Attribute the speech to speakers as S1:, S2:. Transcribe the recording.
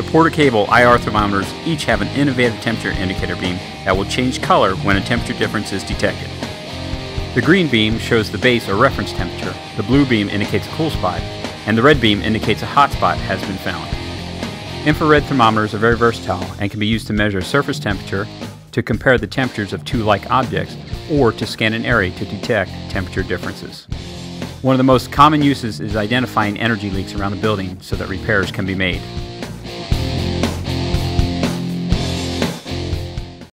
S1: The Porter-Cable IR thermometers each have an innovative temperature indicator beam that will change color when a temperature difference is detected. The green beam shows the base or reference temperature, the blue beam indicates a cool spot, and the red beam indicates a hot spot has been found. Infrared thermometers are very versatile and can be used to measure surface temperature, to compare the temperatures of two like objects, or to scan an area to detect temperature differences. One of the most common uses is identifying energy leaks around a building so that repairs can be made.